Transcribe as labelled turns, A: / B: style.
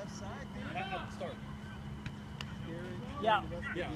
A: left side there.
B: At, at
C: Yeah.
B: Yeah.